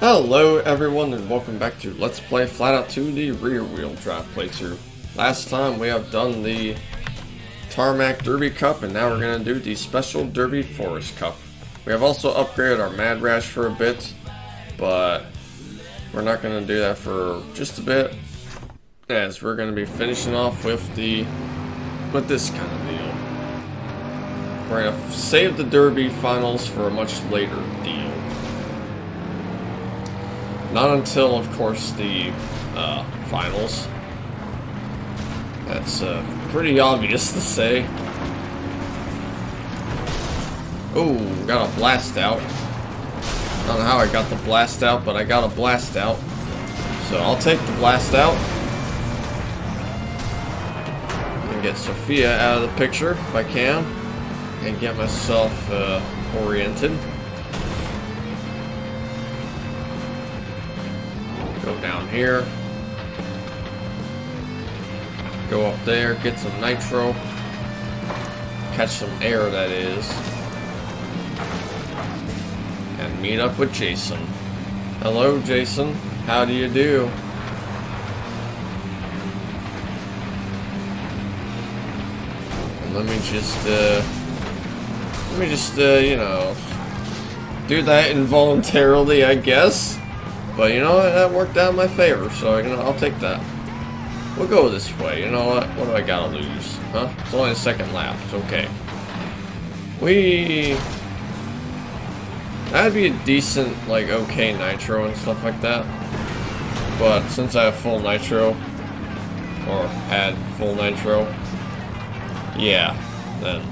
Hello everyone and welcome back to Let's Play FlatOut 2 the rear wheel drive playthrough. Last time we have done the Tarmac Derby Cup and now we're going to do the Special Derby Forest Cup. We have also upgraded our Mad Rash for a bit, but we're not going to do that for just a bit as we're going to be finishing off with the with this kind of deal. We're going to save the Derby finals for a much later deal. Not until, of course, the uh, finals. That's uh, pretty obvious to say. Oh, got a blast out. I don't know how I got the blast out, but I got a blast out. So I'll take the blast out. And get Sophia out of the picture if I can. And get myself uh, oriented. Go down here. Go up there, get some nitro. Catch some air, that is. And meet up with Jason. Hello, Jason. How do you do? And let me just, uh... Let me just, uh, you know... Do that involuntarily, I guess. But you know what? That worked out in my favor, so you know I'll take that. We'll go this way. You know what? What do I gotta lose? Huh? It's only a second lap. It's okay. We. That'd be a decent, like, okay nitro and stuff like that. But since I have full nitro, or had full nitro, yeah, then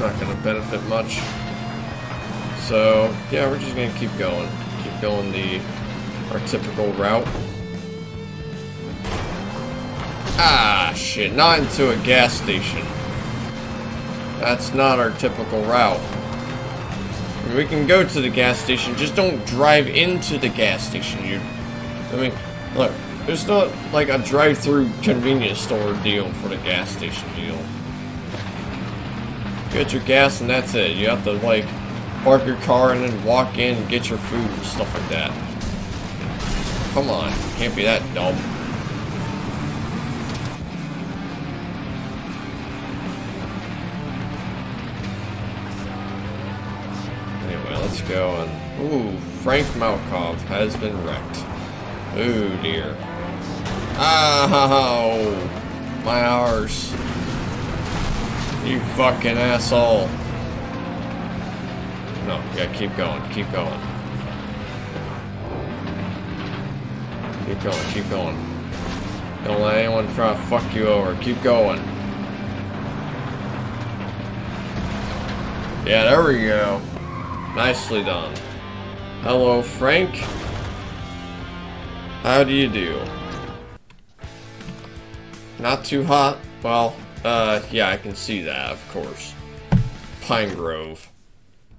not gonna benefit much. So yeah, we're just gonna keep going going the our typical route. Ah, shit, not into a gas station. That's not our typical route. We can go to the gas station, just don't drive into the gas station. You, I mean, look, there's not like a drive-through convenience store deal for the gas station deal. Get your gas and that's it. You have to like park your car and then walk in and get your food and stuff like that. Come on, can't be that dumb. Anyway, let's go and... Ooh, Frank Malcov has been wrecked. Oh dear. Ow! My arse. You fucking asshole. No, yeah, keep going, keep going. Keep going, keep going. Don't let anyone try to fuck you over. Keep going. Yeah, there we go. Nicely done. Hello, Frank. How do you do? Not too hot? Well, uh, yeah, I can see that, of course. Pine Grove.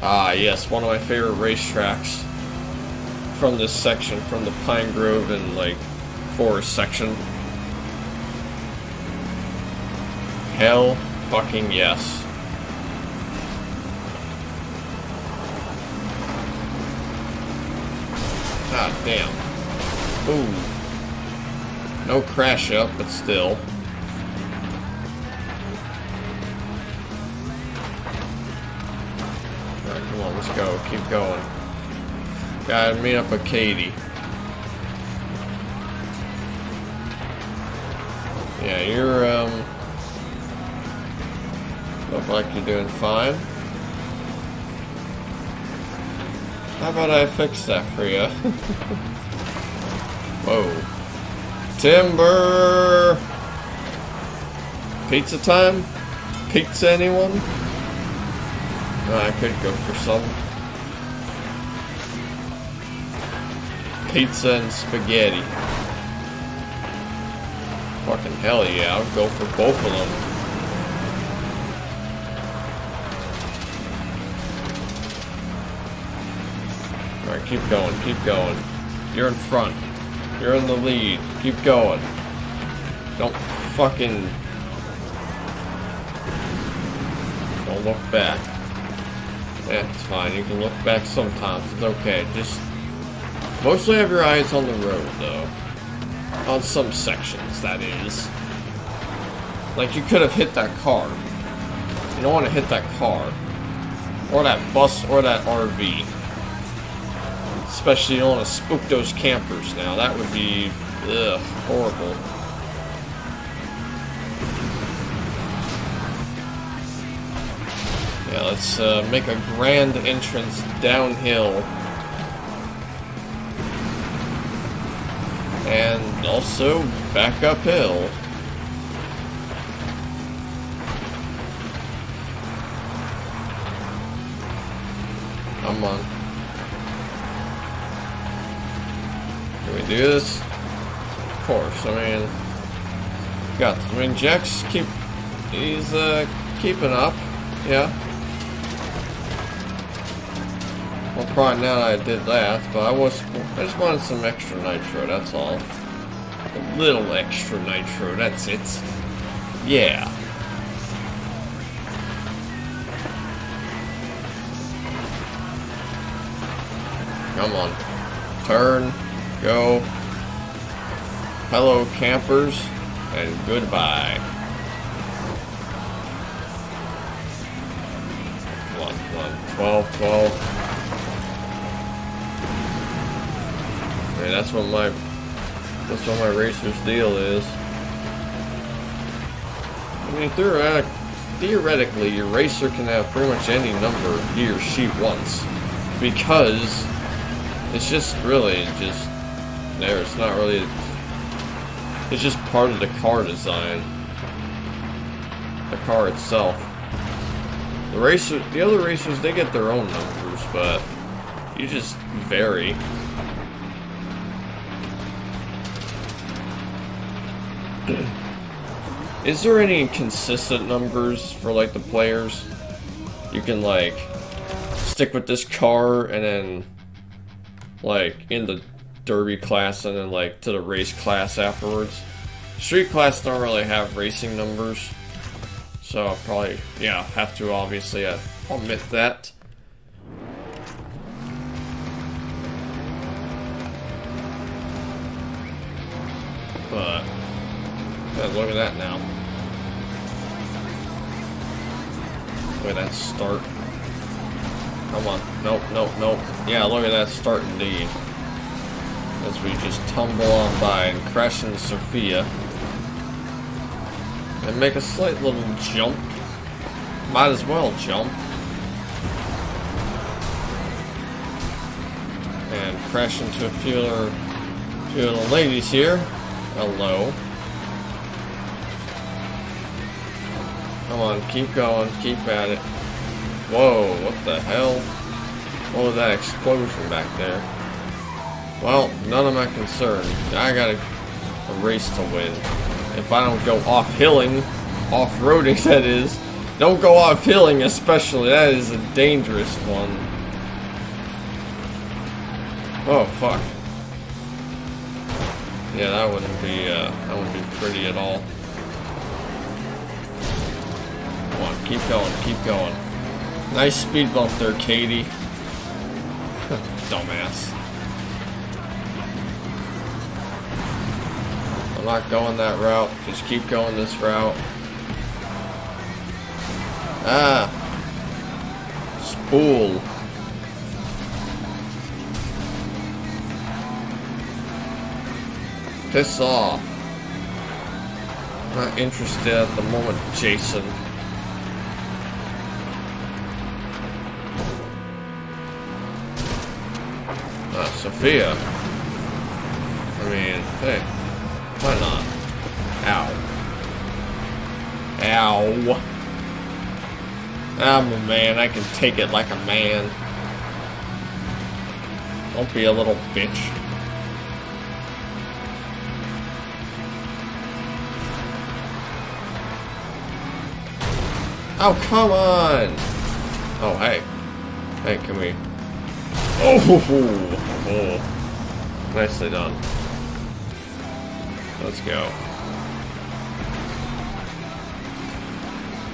Ah, yes, one of my favorite racetracks from this section, from the Pine Grove and, like, Forest section. Hell fucking yes. Ah, damn. Ooh. No crash up, but still. Let's go. Keep going. Gotta meet up with Katie. Yeah, you're, um... Look like you're doing fine. How about I fix that for you? Whoa. Timber! Pizza time? Pizza anyone? I could go for some. Pizza and spaghetti. Fucking hell yeah, I'll go for both of them. Alright, keep going, keep going. You're in front. You're in the lead. Keep going. Don't fucking... Don't look back. It's fine. You can look back sometimes. It's okay. Just mostly have your eyes on the road, though. On some sections, that is. Like, you could have hit that car. You don't want to hit that car. Or that bus or that RV. Especially you don't want to spook those campers now. That would be ugh, horrible. Let's uh, make a grand entrance downhill. And also back uphill. Come on. Can we do this? Of course, I mean... Got. I mean, Jack's keep... He's, uh, keeping up. Yeah. Well, probably now that I did that, but I was... I just wanted some extra nitro, that's all. A little extra nitro, that's it. Yeah. Come on. Turn. Go. Hello, campers. And goodbye. One, one, 12, 12. Mean, that's what my... That's what my racer's deal is. I mean, theoretic, theoretically, your racer can have pretty much any number he or she wants. Because it's just really just there. It's not really. It's just part of the car design. The car itself. The racer, the other racers, they get their own numbers, but you just vary. Is there any consistent numbers for like the players? You can like stick with this car and then like in the derby class and then like to the race class afterwards. Street class don't really have racing numbers, so I'll probably yeah have to obviously uh, omit that. But look at that now. Look at that start. Come on. Nope, nope, nope. Yeah, look at that start indeed. As we just tumble on by and crash into Sophia. And make a slight little jump. Might as well jump. And crash into a few other, few little ladies here. Hello. Come on, keep going, keep at it. Whoa, what the hell? What was that explosion back there? Well, none of my concern. I got a, a race to win. If I don't go off-hilling, off-roading that is, don't go off-hilling especially, that is a dangerous one. Oh, fuck. Yeah, that wouldn't be, uh, that wouldn't be pretty at all. Keep going, keep going. Nice speed bump there, Katie. Dumbass. I'm not going that route. Just keep going this route. Ah. Spool. Piss off. Not interested at the moment, Jason. Sophia. I mean, hey, why not? Ow. Ow. I'm a man, I can take it like a man. Don't be a little bitch. Oh, come on! Oh, hey. Hey, can we... Oh! Oh, nicely done. Let's go.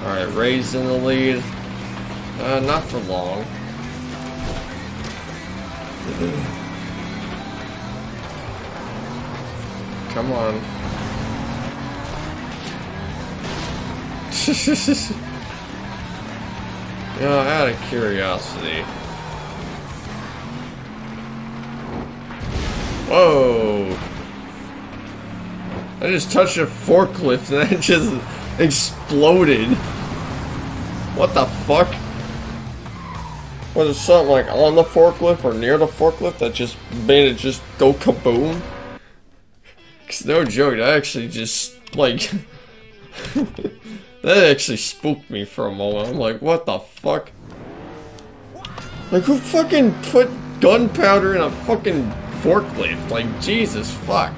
Alright, Ray's in the lead. Uh, not for long. Come on. you know, out of curiosity. Whoa! I just touched a forklift and it just exploded. What the fuck? Was it something like on the forklift or near the forklift that just made it just go kaboom? Cause no joke, that actually just like that actually spooked me for a moment. I'm like, what the fuck? Like who fucking put gunpowder in a fucking forklift? Like Jesus fuck.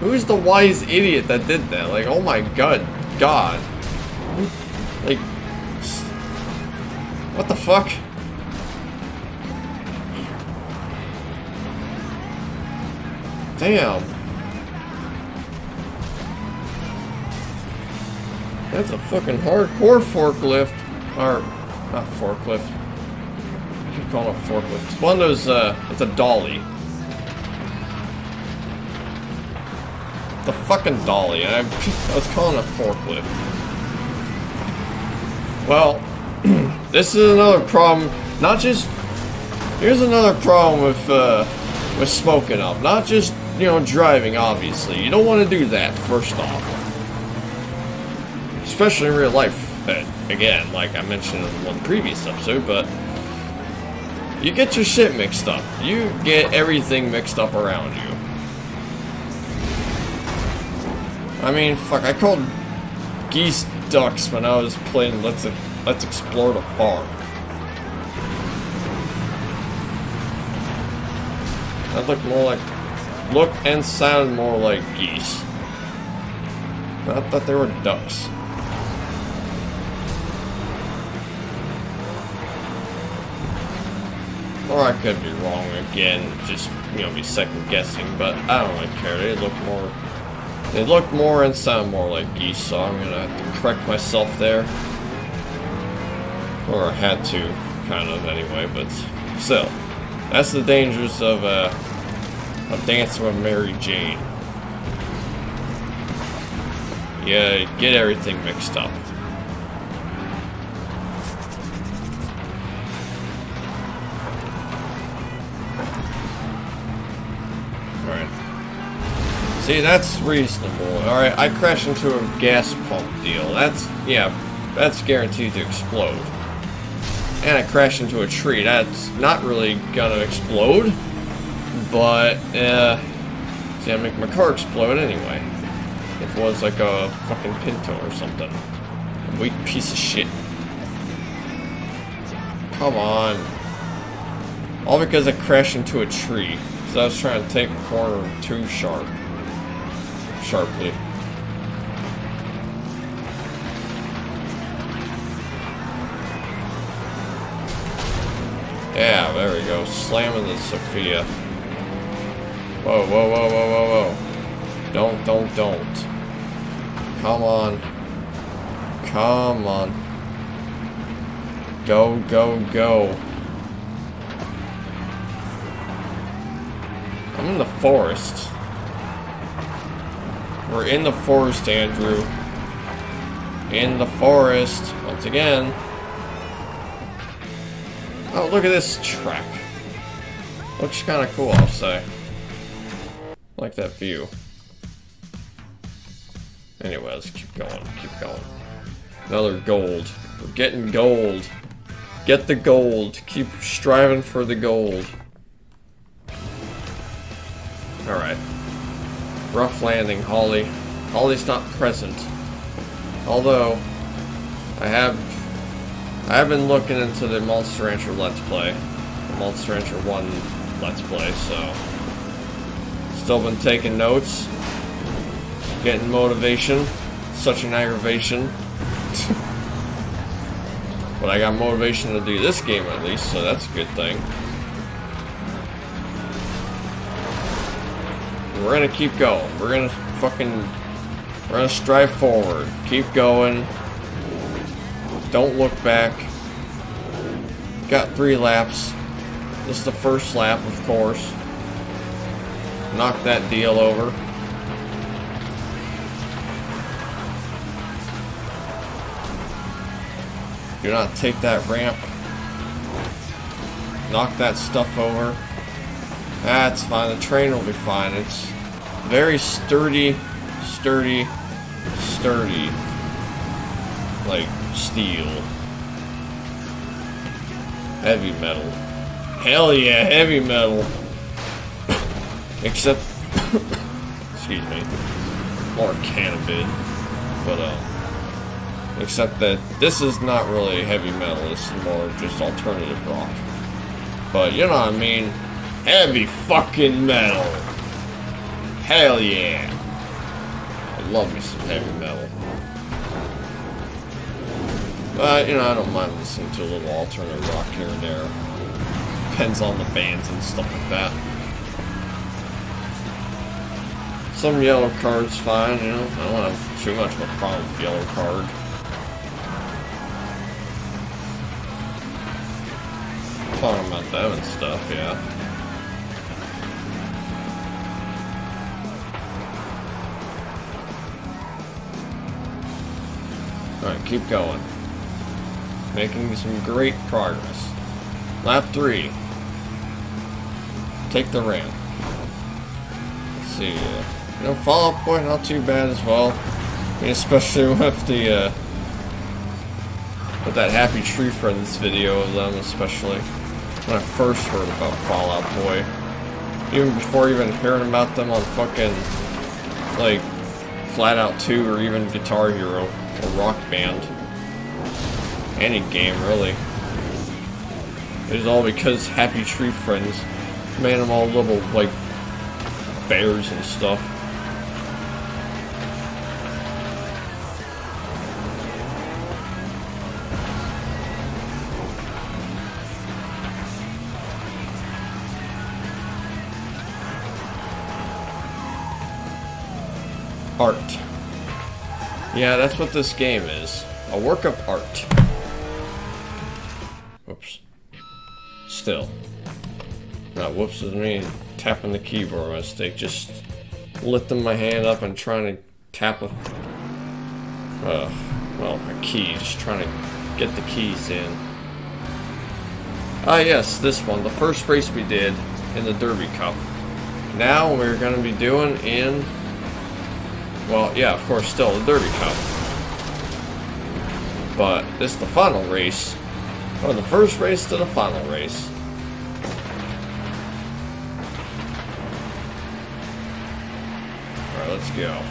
Who's the wise idiot that did that? Like, oh my god, god. Like, what the fuck? Damn. That's a fucking hardcore forklift. Or, not forklift. I keep calling it forklift. It's one of those, uh, it's a dolly. The fucking dolly. I, I was calling it a forklift. Well, this is another problem. Not just... Here's another problem with, uh, with smoking up. Not just, you know, driving, obviously. You don't want to do that, first off. Especially in real life. But, again, like I mentioned in one previous episode, but... You get your shit mixed up. You get everything mixed up around you. I mean, fuck, I called geese ducks when I was playing Let's Let's Explore the Farm. That looked more like, look and sound more like geese. I thought they were ducks. Or I could be wrong again, just, you know, be second guessing, but I don't really care. They look more they look more and sound more like geese, so I'm gonna correct myself there. Or I had to, kind of, anyway, but still. That's the dangers of, uh, of dancing with Mary Jane. Yeah, get everything mixed up. See, that's reasonable. Alright, I crash into a gas pump deal. That's, yeah, that's guaranteed to explode. And I crash into a tree. That's not really gonna explode. But, uh, see, I make my car explode anyway. If it was like a fucking Pinto or something. A weak piece of shit. Come on. All because I crashed into a tree. Because I was trying to take a corner too sharp sharply. Yeah, there we go. Slamming the Sophia. Whoa, whoa, whoa, whoa, whoa, whoa. Don't, don't, don't. Come on. Come on. Go, go, go. I'm in the forest. We're in the forest, Andrew. In the forest. Once again. Oh, look at this track. Looks kind of cool, I'll say. like that view. Anyway, let's keep going, keep going. Another gold. We're getting gold. Get the gold. Keep striving for the gold. Alright. Rough landing, Holly. Holly's not present. Although, I have I have been looking into the Monster Rancher Let's Play. The Monster Rancher 1 Let's Play, so still been taking notes. Getting motivation. Such an aggravation. but I got motivation to do this game at least, so that's a good thing. We're gonna keep going. We're gonna fucking... We're gonna strive forward. Keep going. Don't look back. Got three laps. This is the first lap, of course. Knock that deal over. Do not take that ramp. Knock that stuff over. That's fine. The train will be fine. It's very sturdy, sturdy, sturdy. Like steel. Heavy metal. Hell yeah, heavy metal. Except, excuse me, more cannabid. But, uh, Except that this is not really heavy metal, it's more just alternative rock. But you know what I mean? Heavy fucking metal! Hell yeah! I love me some heavy metal. But, you know, I don't mind listening to a little alternative rock here and there. Depends on the bands and stuff like that. Some yellow card's fine, you know. I don't have too much of a problem with yellow card. talking about them and stuff, yeah. Alright, keep going. Making some great progress. Lap 3. Take the ramp. Let's see. Uh, you know, follow-up point, not too bad as well. I mean, especially with the, uh, with that Happy Tree Friends video of them, especially when I first heard about Fall Out Boy. Even before even hearing about them on fucking, like, FlatOut 2 or even Guitar Hero or Rock Band. Any game, really. It was all because Happy Tree Friends made them all little, like, bears and stuff. art. Yeah, that's what this game is. A work of art. Whoops. Still. Not whoops is me tapping the keyboard mistake. Just lifting my hand up and trying to tap a... Uh, well, a key. Just trying to get the keys in. Ah yes, this one. The first race we did in the Derby Cup. Now we're going to be doing in well, yeah, of course, still the Derby Cup. But this is the final race. Or the first race to the final race. Alright, let's go.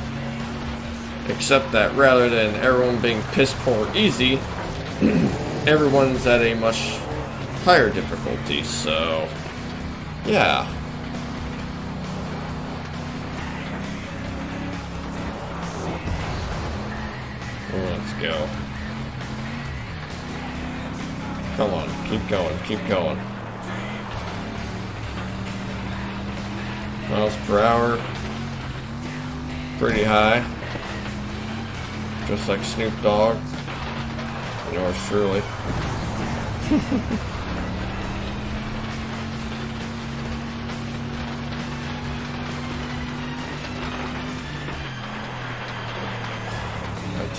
Except that rather than everyone being piss poor easy, everyone's at a much higher difficulty, so... Yeah. Go. Come on, keep going, keep going. Miles per hour. Pretty high. Just like Snoop Dogg. Yours truly.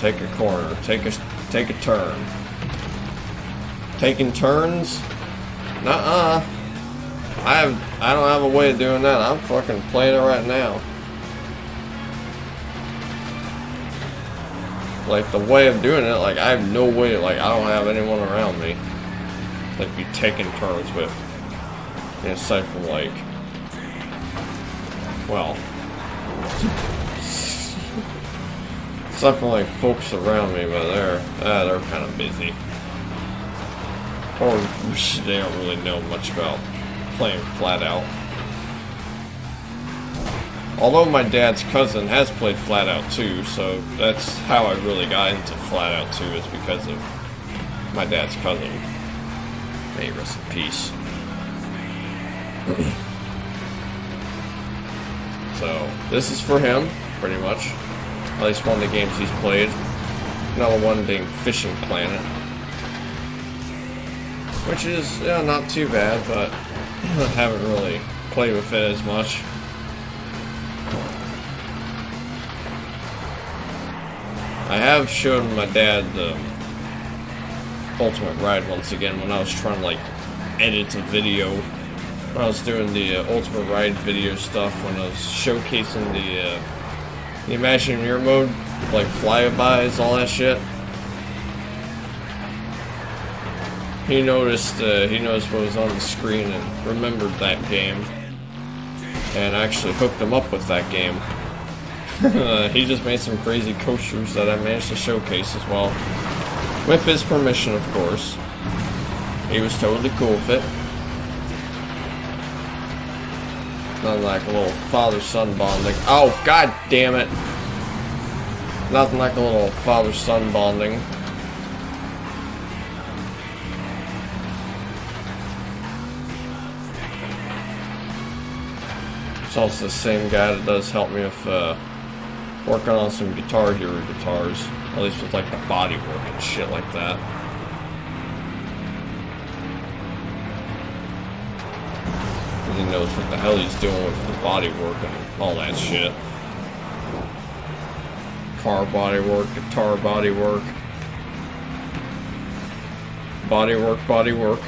take a corner, take a take a turn. Taking turns? Nuh-uh. I have I don't have a way of doing that. I'm fucking playing it right now. Like the way of doing it, like I have no way, like I don't have anyone around me. Like be taking turns with. Aside from like, well, Aside from like folks around me, but they're uh, they're kind of busy. Or they don't really know much about playing FlatOut. Although my dad's cousin has played Flat Out too, so that's how I really got into FlatOut 2 is because of my dad's cousin. May rest in peace. so, this is for him, pretty much. At least one of the games he's played. Another one being Fishing Planet. which is yeah, not too bad, but I haven't really played with it as much. I have shown my dad the Ultimate Ride once again when I was trying to like edit a video. When I was doing the uh, Ultimate Ride video stuff when I was showcasing the, uh, the Imagineer mode, like flybys, all that shit. He noticed, uh, he noticed what was on the screen and remembered that game. And actually hooked him up with that game. he just made some crazy coasters that I managed to showcase as well. With his permission, of course. He was totally cool with it. Nothing like a little father-son bonding. Oh, god damn it! Nothing like a little father-son bonding. It's also the same guy that does help me with uh, working on some Guitar Hero guitars. At least with like the body work and shit like that. He knows what the hell he's doing with the body work and all that shit. Car body work, guitar body work. Body work, body work.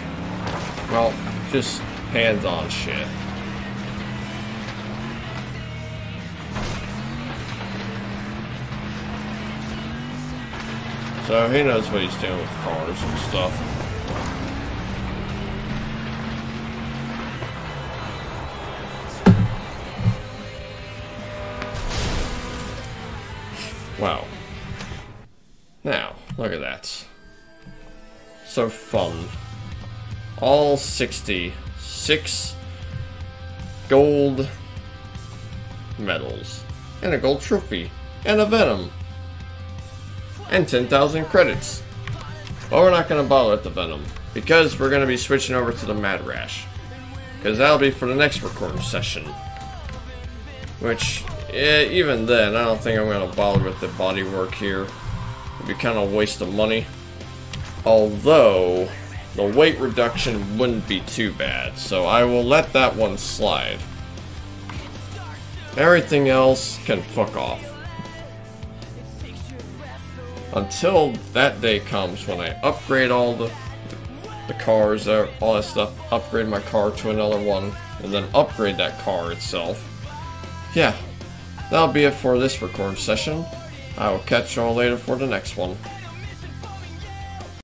Well, just hands-on shit. So he knows what he's doing with cars and stuff. So fun. All 66 gold medals. And a gold trophy. And a Venom and 10,000 credits. But we're not going to bother with the Venom, because we're going to be switching over to the Mad Rash. Because that'll be for the next recording session. Which, yeah, even then, I don't think I'm going to bother with the body work here. It'd be kind of a waste of money. Although, the weight reduction wouldn't be too bad, so I will let that one slide. Everything else can fuck off until that day comes when I upgrade all the the cars, uh, all that stuff, upgrade my car to another one, and then upgrade that car itself. Yeah, that'll be it for this record session. I will catch you all later for the next one.